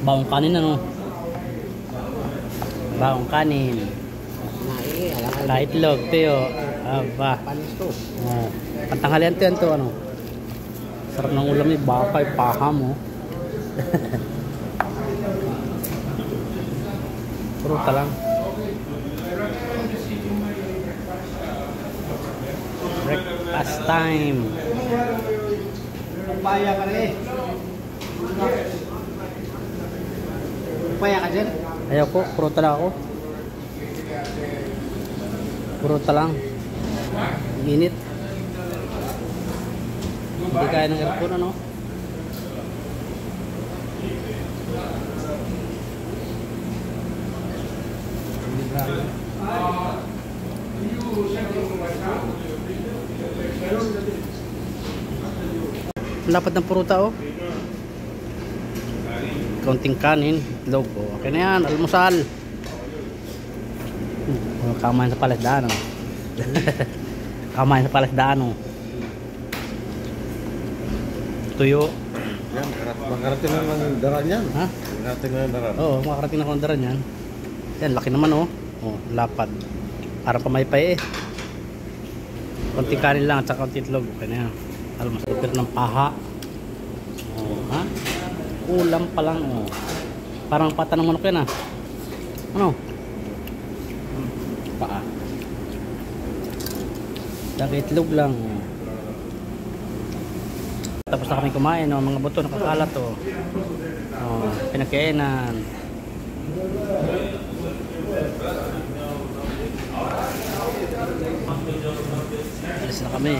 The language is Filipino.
Baong kanin ano? Baong kanin. Kahit log, tiyo. Aba. Oh. Pantanghalian to yan to ano? Sarap ng ulam ni bakay, paha mo. Pruta lang. Breakfast time. Paya ka rin. Paya ka dyan? Ayaw ko, pruta lang ako. Pruta lang. Ang Init. Hindi kaya ng aircon ano? Ang Lapad ng pruta oh. Kaunting kanin, itlog oh. Okay na yan, almusal. Hmm, kamain sa palasdaan oh. kamain sa palasdaan oh. Tuyo. Yan, karat- makarating na ng daran yan. Ha? Makarating na ng daran. Oo, makarating na kondaran yan. Yan, laki naman oh. Oh, lapad. Parang pamaypay eh. Konting kanin lang at saka konting itlog. Okay na yan. Super ng paha. Ulam pa lang oh. Parang pata ng manok yan ah. Ano? Paa. Saka itlog lang. Tapos na kami kumain, oh, mga buto nakakalat oh. Oh, pinakainan. Alis na kami.